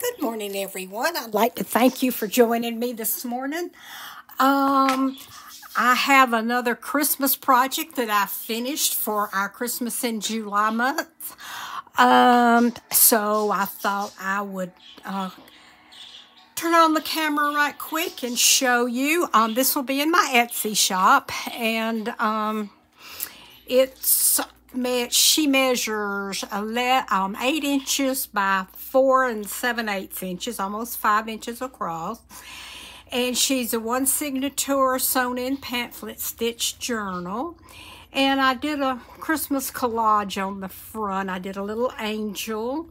Good morning, everyone. I'd like to thank you for joining me this morning. Um, I have another Christmas project that I finished for our Christmas in July month. Um, so I thought I would uh, turn on the camera right quick and show you. Um, this will be in my Etsy shop, and um, it's she measures um, 8 inches by 4 and 7 eighths inches, almost 5 inches across. And she's a one signature sewn in pamphlet stitch journal. And I did a Christmas collage on the front. I did a little angel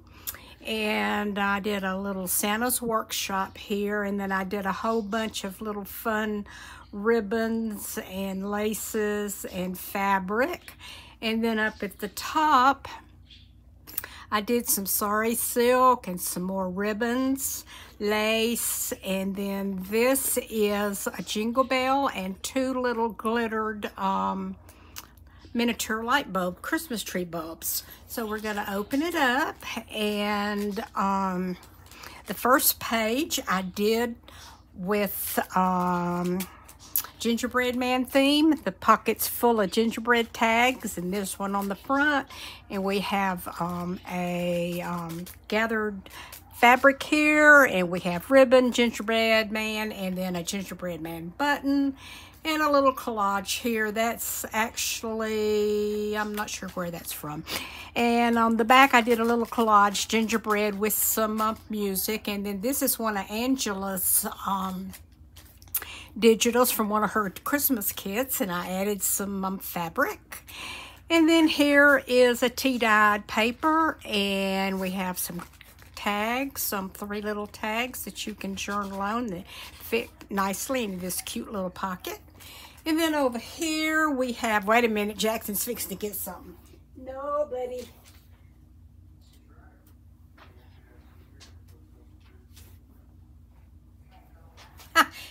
and I did a little Santa's workshop here and then I did a whole bunch of little fun ribbons and laces and fabric and then up at the top, I did some sari silk and some more ribbons, lace, and then this is a jingle bell and two little glittered um, miniature light bulb, Christmas tree bulbs. So we're gonna open it up and um, the first page I did with um, gingerbread man theme. The pocket's full of gingerbread tags and this one on the front. And we have um, a um, gathered fabric here and we have ribbon, gingerbread man, and then a gingerbread man button and a little collage here. That's actually, I'm not sure where that's from. And on the back, I did a little collage gingerbread with some uh, music. And then this is one of Angela's um, digitals from one of her Christmas kits and I added some um, fabric. And then here is a tea-dyed paper and we have some tags, some three little tags that you can journal on that fit nicely in this cute little pocket. And then over here we have, wait a minute, Jackson's fixing to get something. No, buddy.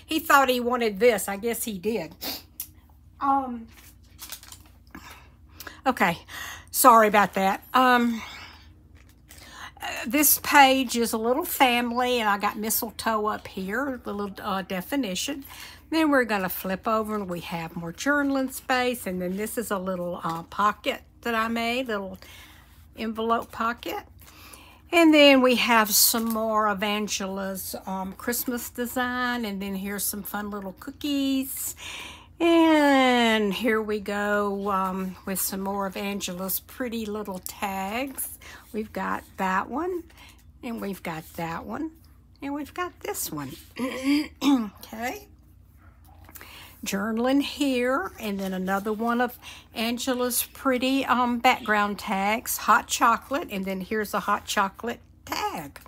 He thought he wanted this. I guess he did. Um, okay. Sorry about that. Um, this page is a little family, and I got mistletoe up here, the little uh, definition. Then we're going to flip over, and we have more journaling space, and then this is a little uh, pocket that I made, little envelope pocket. And then we have some more of Angela's um, Christmas design. And then here's some fun little cookies. And here we go um, with some more of Angela's pretty little tags. We've got that one. And we've got that one. And we've got this one. okay journaling here and then another one of Angela's pretty um, background tags, hot chocolate, and then here's a hot chocolate tag.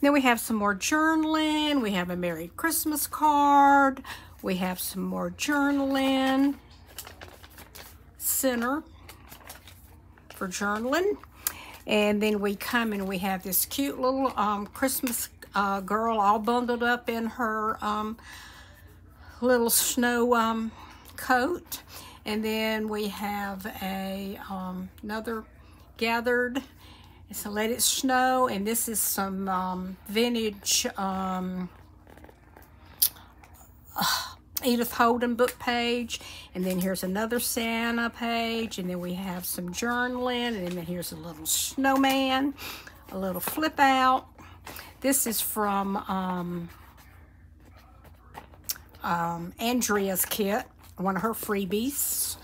Then we have some more journaling. We have a Merry Christmas card. We have some more journaling. Center for journaling. And then we come and we have this cute little um, Christmas uh, girl all bundled up in her um, little snow um, coat. And then we have a um, another gathered. So let it snow. And this is some um, vintage um, uh, Edith Holden book page. And then here's another Santa page. And then we have some journaling. And then here's a little snowman, a little flip out. This is from um, um, Andrea's kit, one of her freebies.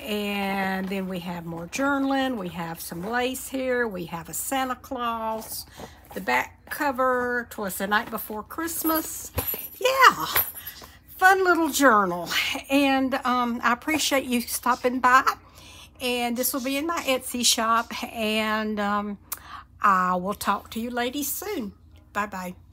And then we have more journaling. We have some lace here. We have a Santa Claus. The back cover, twas the night before Christmas. Yeah, fun little journal. And um, I appreciate you stopping by. And this will be in my Etsy shop. And um, I will talk to you ladies soon. Bye-bye.